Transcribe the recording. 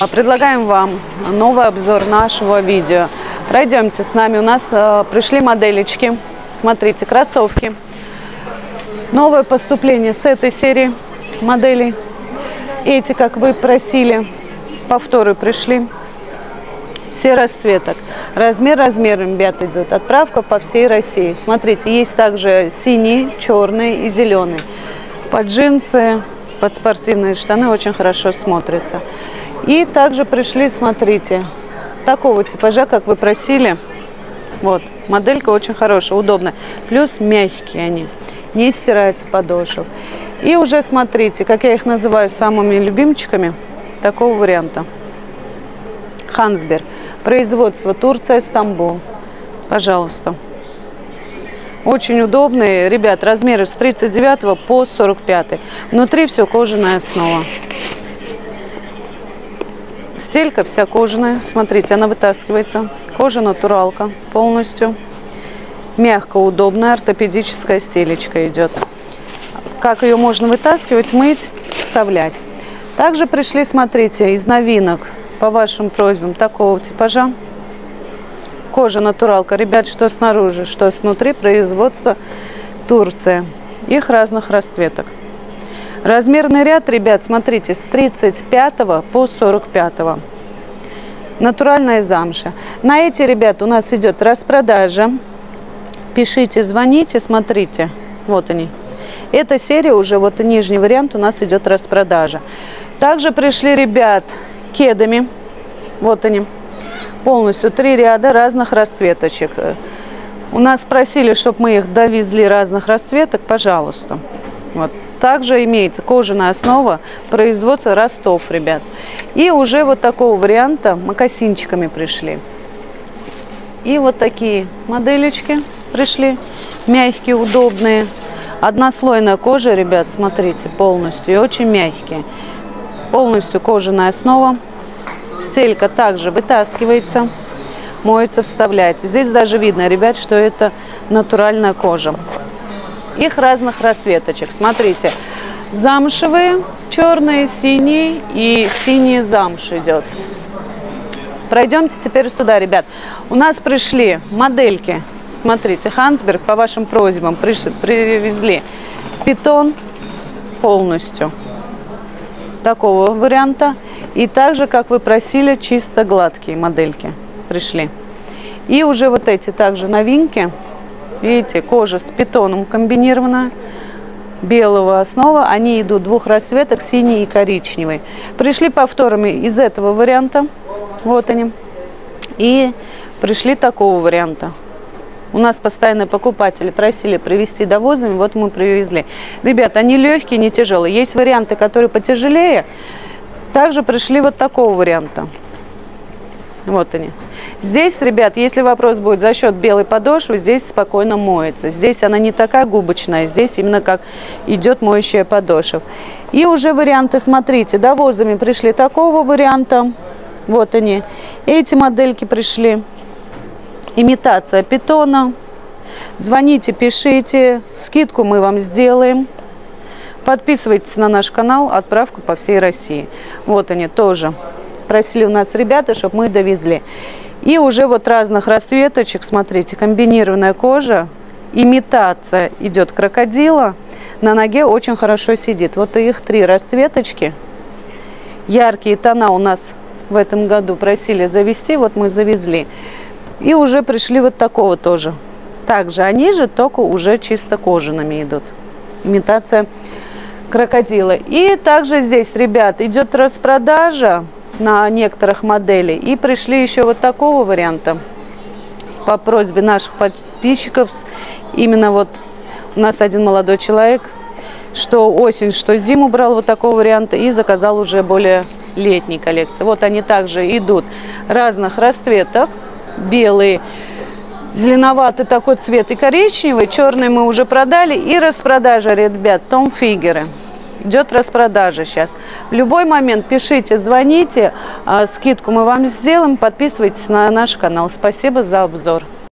А Предлагаем вам новый обзор нашего видео. Пройдемте с нами. У нас э, пришли моделечки. Смотрите, кроссовки. Новое поступление с этой серии моделей. Эти, как вы просили, повторы пришли. Все расцветок. Размер размером, ребят, идут. Отправка по всей России. Смотрите, есть также синий, черный и зеленый. Под джинсы, под спортивные штаны очень хорошо смотрится. И также пришли, смотрите, такого типажа, как вы просили. Вот, моделька очень хорошая, удобная. Плюс мягкие они, не стирается подошв. И уже смотрите, как я их называю самыми любимчиками, такого варианта. Хансберг. Производство Турция, Стамбул. Пожалуйста. Очень удобные. Ребят, размеры с 39 по 45. Внутри все кожаная основа. Стелька вся кожаная. Смотрите, она вытаскивается. Кожа натуралка полностью. Мягко, удобная, ортопедическая стелечка идет. Как ее можно вытаскивать, мыть, вставлять. Также пришли, смотрите, из новинок по вашим просьбам такого типажа. Кожа натуралка. Ребят, что снаружи, что снутри, производство Турция. Их разных расцветок. Размерный ряд, ребят, смотрите, с 35 по 45. Натуральная замша. На эти, ребят, у нас идет распродажа. Пишите, звоните, смотрите. Вот они. Эта серия уже, вот нижний вариант у нас идет распродажа. Также пришли, ребят, кедами. Вот они. Полностью три ряда разных расцветочек. У нас просили, чтобы мы их довезли разных расцветок. Пожалуйста. Вот. Также имеется кожаная основа производства Ростов, ребят. И уже вот такого варианта макасинчиками пришли. И вот такие моделечки пришли. Мягкие, удобные. Однослойная кожа, ребят, смотрите, полностью. И очень мягкие. Полностью кожаная основа. Стелька также вытаскивается, моется, вставляется. Здесь даже видно, ребят, что это натуральная кожа. Их разных расцветочек. Смотрите, замшевые, черные, синие и синий замш идет. Пройдемте теперь сюда, ребят. У нас пришли модельки. Смотрите, Хансберг по вашим просьбам привезли питон полностью такого варианта. И также, как вы просили, чисто гладкие модельки пришли. И уже вот эти также новинки. Видите, кожа с питоном комбинированная. Белого основа. Они идут двух расцветок, синий и коричневый. Пришли повторами из этого варианта. Вот они. И пришли такого варианта. У нас постоянные покупатели просили привезти довозами, вот мы привезли. Ребята, они легкие, не тяжелые. Есть варианты, которые потяжелее. Также пришли вот такого варианта. Вот они. Здесь, ребят, если вопрос будет за счет белой подошвы, здесь спокойно моется. Здесь она не такая губочная, здесь именно как идет моющая подошва. И уже варианты, смотрите, довозами пришли такого варианта. Вот они. Эти модельки пришли. Имитация питона. Звоните, пишите. Скидку мы вам сделаем. Подписывайтесь на наш канал, отправку по всей России. Вот они тоже. Просили у нас ребята, чтобы мы довезли. И уже вот разных расцветочек, смотрите, комбинированная кожа, имитация идет крокодила. На ноге очень хорошо сидит. Вот их три расцветочки. Яркие тона у нас в этом году просили завести, вот мы завезли. И уже пришли вот такого тоже. Также они же только уже чисто кожаными идут. Имитация крокодила. И также здесь, ребят, идет распродажа на некоторых моделей. И пришли еще вот такого варианта по просьбе наших подписчиков. Именно вот у нас один молодой человек, что осень, что зиму брал вот такого варианта и заказал уже более летней коллекции. Вот они также идут разных расцветок. Белые, зеленоватый такой цвет и коричневый. Черный мы уже продали. И распродажа, ребят, Том Фигеры. Идет распродажа сейчас. В любой момент пишите, звоните. А, скидку мы вам сделаем. Подписывайтесь на наш канал. Спасибо за обзор.